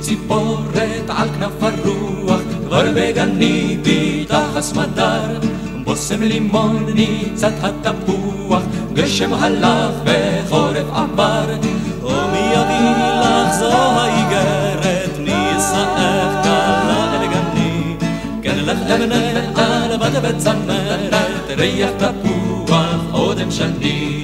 ציפורת על כנף הרוח, כבר בגני ביטח הסמדר. בושם לימון ניצת התפוח, גשם הלך וחורף עבר. או מי יביא לך זו האיגרת, נישאך קלה אל גני. כן לך אבנה על בד וצמרת, ריח תפוח אודם שני.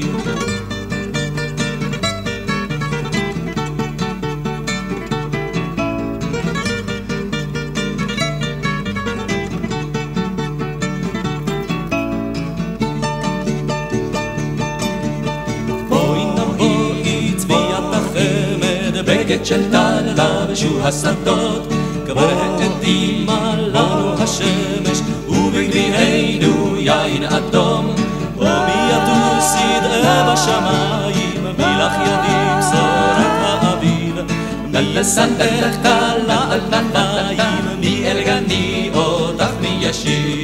בשקט של טללה ושוב הסנדות, כבר האדימה לנו לא השמש, ובגדיענו יין אדום. ומי יטוס ידעה בשמיים, מלך ידים שורק האביב. מלסנדך טללה על נתיים, מאל גני אותך מי ישיב.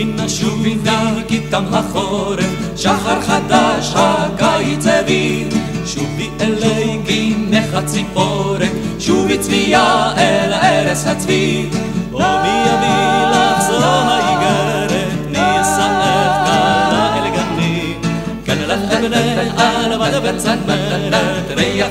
שובי נא שובי נא כי תם החורף, שחר חדש הקיץ הביא. שובי אלי גינך הציפורת, שובי צביה אל ערש הצבי. או מי יביא לך זו האיגרת, נישאך קלה אל גני. כאן לך אבנה על בד וצמרת, ריח